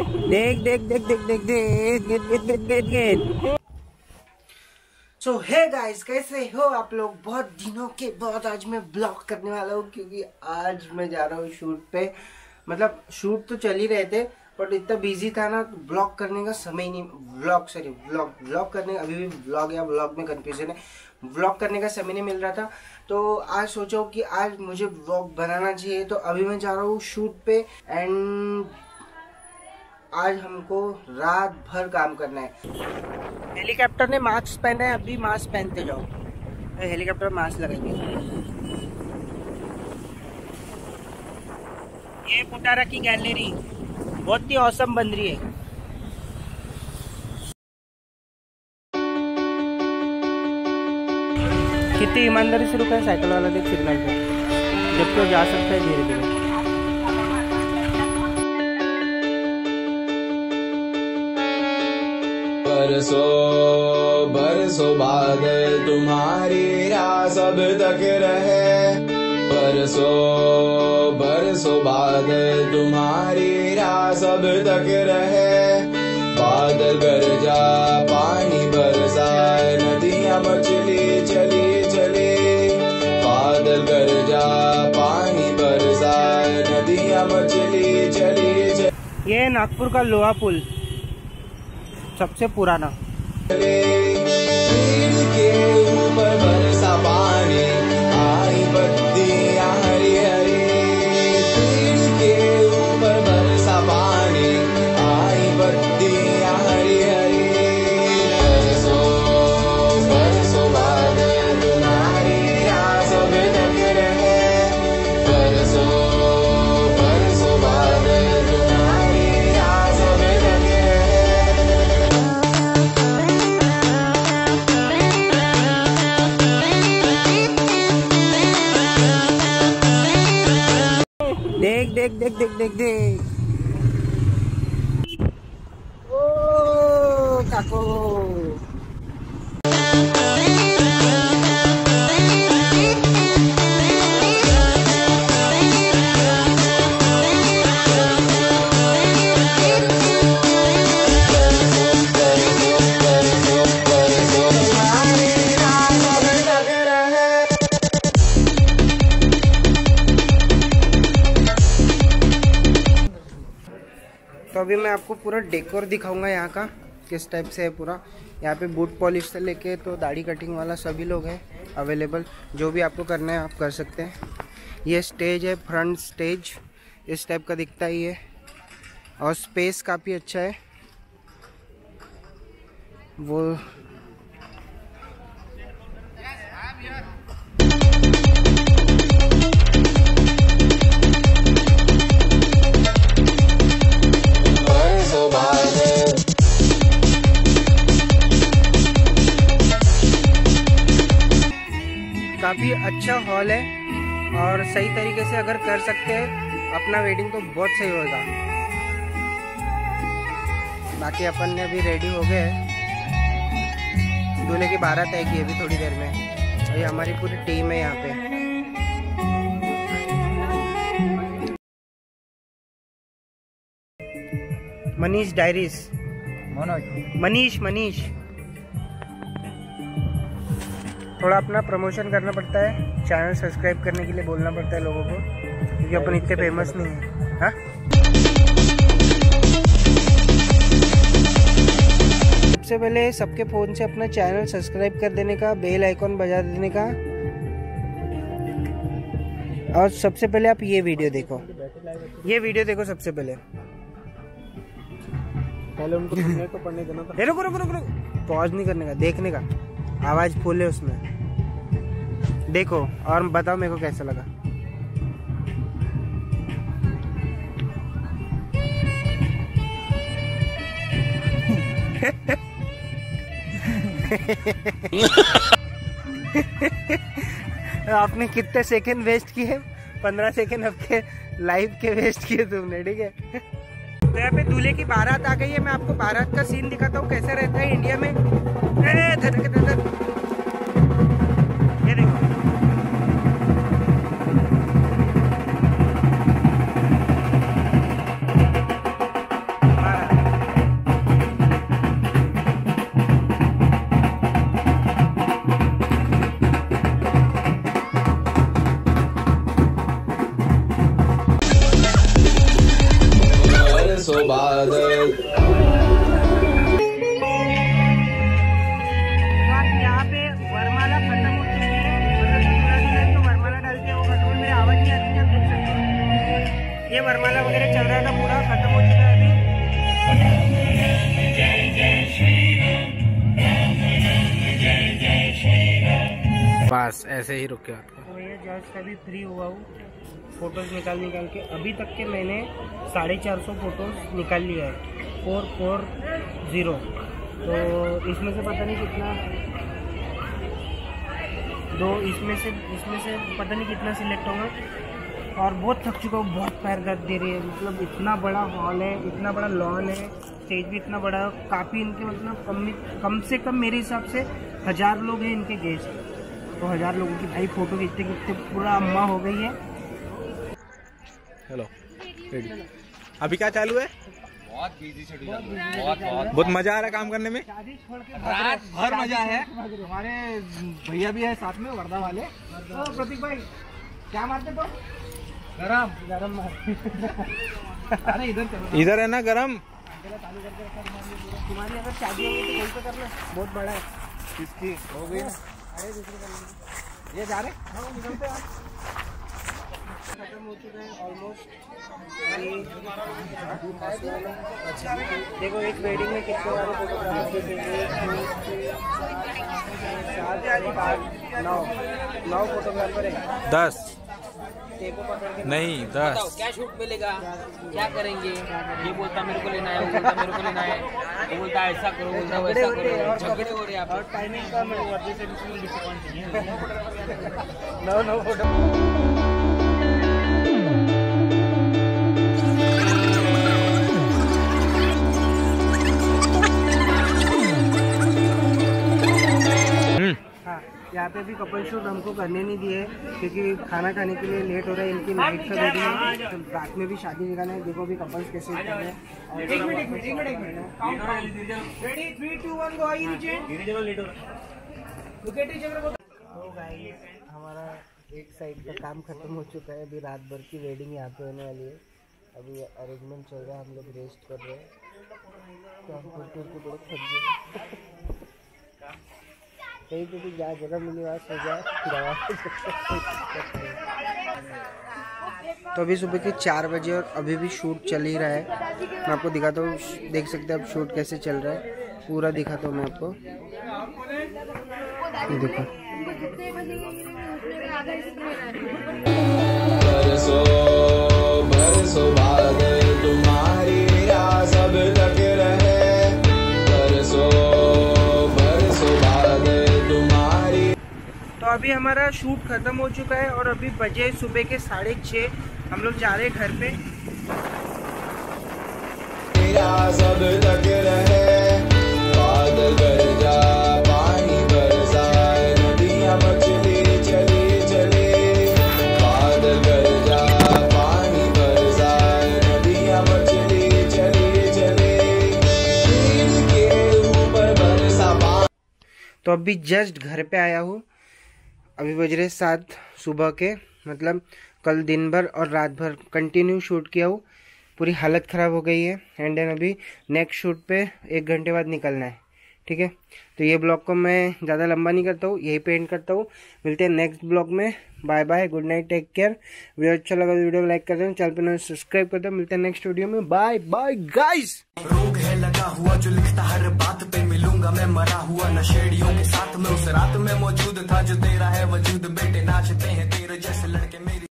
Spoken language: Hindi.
देख देख देख देख देख देख gate gate gate gate gate so hey guys कैसे हो आप लोग बहुत दिनों के बाद आज मैं ब्लॉग करने वाला हूँ क्योंकि आज मैं जा रहा हूँ शूट पे मतलब शूट तो चल ही रहे थे बट इतना बिज़ी था ना ब्लॉग करने का समय ही नहीं ब्लॉग सॉरी ब्लॉग ब्लॉग करने अभी भी ब्लॉग या ब्लॉग में कंफ्यूजन है ब्लॉग करने का समय नहीं मिल रहा था तो आज सोचो कि आज मुझे ब्लॉग बनाना चाहिए तो अभी मैं जा रहा हूँ शूट पे एंड आज हमको रात भर काम करना है। हेलीकॉप्टर ने मास्क पहना है, अभी मास्क पहनते जाओ। हेलीकॉप्टर मास्क लगाएँगे। ये पुटारा की गैलरी। बहुत ही औसम बन रही है। कितनी ईमानदारी से रुका है साइकिल वाला, देख सिग्नल पे जब तो जा सकता है धीरे धीरे बरसो बरसो बाद तुम्हारी रास अब तक रहे। बरसो बरसो बाद तुम्हारी रास अब तक रहे। बादल गरजा, पानी बरसाए नदियाँ मचली, चली चली। बादल गरजा, पानी बरसाए नदियाँ मछली चली चली। ये नागपुर का लोहा पुल। सबसे पुराना। देख देख देख तो अभी मैं आपको पूरा डेकोर दिखाऊँगा यहाँ का, किस टाइप से है पूरा। यहाँ पे बूट पॉलिश से लेके तो दाढ़ी कटिंग वाला सभी लोग हैं अवेलेबल जो भी आपको करना है आप कर सकते हैं। ये स्टेज है फ्रंट स्टेज इस टाइप का दिखता ही है। और स्पेस काफ़ी अच्छा है। वो अच्छा हॉल है और सही तरीके से अगर कर सकते हैं अपना वेडिंग तो बहुत सही होगा। बाकी अपन ने अभी रेडी हो गए हैं। दूल्हे की बारात है कि अभी थोड़ी देर में। और ये हमारी पूरी टीम है यहाँ पे। मनीष डायरीज मनीष मनीष। थोड़ा अपना प्रमोशन करना पड़ता है चैनल सब्सक्राइब करने के लिए बोलना पड़ता है लोगों को क्योंकि अपन इतने फ़ेमस नहीं है। हाँ? सबसे पहले सबके फ़ोन से अपना चैनल सब्सक्राइब कर देने का बेल आइकॉन बजा देने का। और सबसे पहले आप ये वीडियो देखो। ये वीडियो देखो सबसे पहले। पहले उनको तो पढ़ने देना था। रुको रुको रुको पॉज नहीं करने का देखने का। आवाज़ फुल है उसमें। देखो, और बताओ मेरे को कैसा लगा। आपने कितने सेकंड वेस्ट किए? पंद्रह सेकंड आपके लाइफ के वेस्ट किए तुमने, ठीक है? तो यहाँ पे दूल्हे की बारात आ गई है, मैं आपको बारात का सीन दिखाता हूँ, कैसा रहता है इंडिया में। ये देखो। बस ऐसे ही रुक आपको। तो ये जस्ट अभी फ्री हुआ हूँ। फ़ोटोज़ निकाल निकाल के। अभी तक के मैंने साढ़े चार सौ फ़ोटोज़ निकाल लिया है। फोर फोर ज़ीरो तो इसमें से पता नहीं कितना, दो, इसमें से इसमें से पता नहीं कितना सिलेक्ट होगा। और बहुत थक चुका हूँ, बहुत पैर दर्द दे रही है। मतलब इतना बड़ा हॉल है, इतना बड़ा लॉन है स्टेज भी इतना बड़ा काफ़ी इनके मतलब कम कम से कम मेरे हिसाब से हज़ार लोग हैं इनके गेस्ट तो हज़ार लोगों की भाई फ़ोटो खींचते खींचते पूरा अम्मा हो गई है। हेलो अभी क्या चालू है? बहुत बिज़ी शेड्यूल बहुत बहुत बहुत। मज़ा आ रहा है काम करने में? शादी छोड़ के रात भर मज़ा है। हमारे भैया भी है साथ में वर्धा वाले। प्रतीक भाई क्या मारते तो गरम। गरम अरे इधर चलो। इधर है ना गरम? तुम्हारी अगर शादी होगी तो वहीं पे करना बहुत बड़ा है। किसकी? हो गई। ये जा रहे खत्म हो चुके हैं ऑलमोस्ट देखो, एक वेडिंग में कितने सारे फोटोग्राफर नौ। नौ फोटोग्राफर है। दस। नहीं दस क्या शूट मिलेगा? क्या करेंगे? ये बोलता मेरे को लेना है वो बोलता मेरे को लेना है। वो बोलता ऐसा करो बोलता वैसा करो। झगड़े हो रहे हैं और टाइमिंग का मेरे है। नो नो फ़ोटो यहाँ पे भी कपल शूट हमको करने नहीं दिए क्योंकि खाना खाने के लिए लेट हो रहा है इनकी नाइट का है तो रात में भी शादी निकालना है देखो भी कपल्स कैसे कर रहे हैं। तो गाइस हमारा एक साइड का काम खत्म हो चुका है। अभी रात भर की वेडिंग यहाँ पे होने वाली है। अभी अरेंजमेंट चल रहा है हम लोग रेस्ट कर रहे हैं। तो हम थक गए। कहीं पे भी जहाँ जगह मिली वहाँ सो जाए दवा तो अभी सुबह के चार बजे और अभी भी शूट चल ही रहा है। मैं आपको दिखाता हूँ देख सकते हैं अब शूट कैसे चल रहा है। पूरा दिखाता हूँ मैं आपको। ये देखो। अभी हमारा शूट खत्म हो चुका है और अभी बजे सुबह के साढ़े छः हम लोग जा रहे हैं घर पे। सब तक रहे बादल बरसाए नदियाँ मछली चली पानी तो अभी जस्ट घर पे आया हूँ। अभी बज रहे सात सुबह के मतलब कल दिन भर और रात भर कंटिन्यू शूट किया हूँ। पूरी हालत ख़राब हो गई है। एंड देन अभी नेक्स्ट शूट पे एक घंटे बाद निकलना है। ठीक है? तो ये ब्लॉग को मैं ज़्यादा लंबा नहीं करता हूँ, यही पे एंड करता हूँ। मिलते हैं नेक्स्ट ब्लॉग में। Bye bye good night take care video अच्छा लगा तो वीडियो लाइक कर देना, चैनल पे सब्सक्राइब कर दो मिलते हैं नेक्स्ट वीडियो में। बाय बाय गाइस रोग है लगा हुआ जो लिखता हर बात पे मिलूँगा मैं, मरा हुआ नशेड़ियों के साथ में उस रात में मौजूद था जो तेरा है, वजूद। बेटे नाचते हैं तेरे जैसे लड़के मेरी